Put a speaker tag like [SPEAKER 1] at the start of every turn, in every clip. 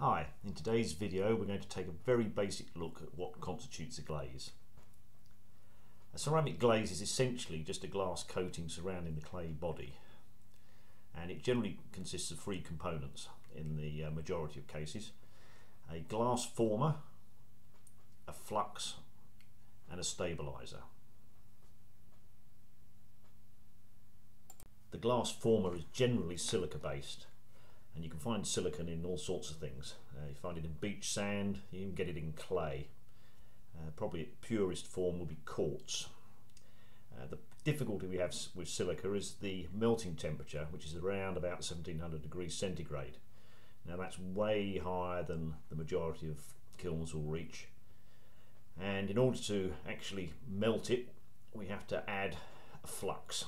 [SPEAKER 1] Hi, in today's video we're going to take a very basic look at what constitutes a glaze. A ceramic glaze is essentially just a glass coating surrounding the clay body and it generally consists of three components in the uh, majority of cases. A glass former, a flux and a stabiliser. The glass former is generally silica based and you can find silicon in all sorts of things. Uh, you find it in beach sand, you can get it in clay. Uh, probably its purest form will be quartz. Uh, the difficulty we have with silica is the melting temperature, which is around about 1700 degrees centigrade. Now that's way higher than the majority of kilns will reach. And in order to actually melt it, we have to add a flux.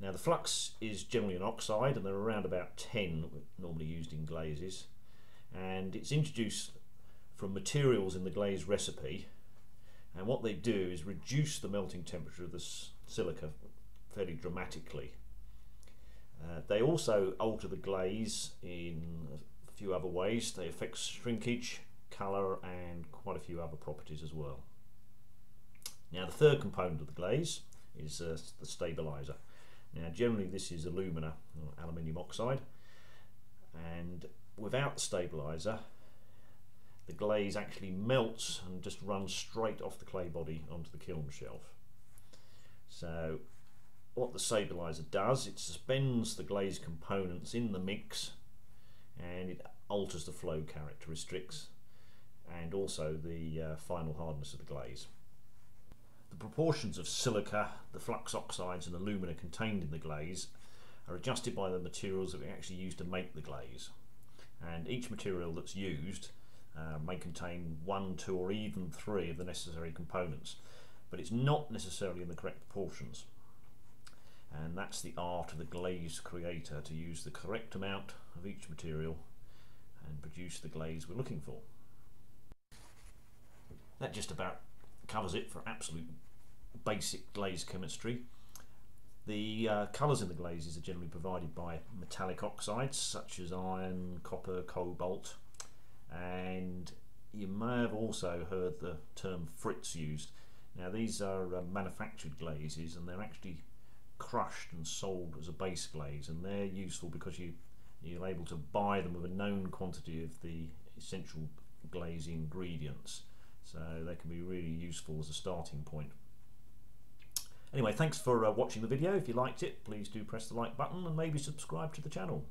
[SPEAKER 1] Now the flux is generally an oxide and there are around about 10 normally used in glazes and it's introduced from materials in the glaze recipe and what they do is reduce the melting temperature of the silica fairly dramatically. Uh, they also alter the glaze in a few other ways. They affect shrinkage, colour and quite a few other properties as well. Now the third component of the glaze is uh, the stabiliser. Now generally this is alumina or aluminium oxide and without the stabiliser the glaze actually melts and just runs straight off the clay body onto the kiln shelf. So what the stabiliser does, it suspends the glaze components in the mix and it alters the flow characteristics and also the uh, final hardness of the glaze. The proportions of silica, the flux oxides and alumina contained in the glaze are adjusted by the materials that we actually use to make the glaze. And each material that's used uh, may contain one, two or even three of the necessary components. But it's not necessarily in the correct proportions. And that's the art of the glaze creator to use the correct amount of each material and produce the glaze we're looking for. That just about covers it for absolute basic glaze chemistry. The uh, colours in the glazes are generally provided by metallic oxides such as iron, copper, cobalt and you may have also heard the term frits used. Now these are uh, manufactured glazes and they're actually crushed and sold as a base glaze and they're useful because you, you're able to buy them with a known quantity of the essential glaze ingredients so they can be really useful as a starting point. Anyway, thanks for uh, watching the video. If you liked it, please do press the like button and maybe subscribe to the channel.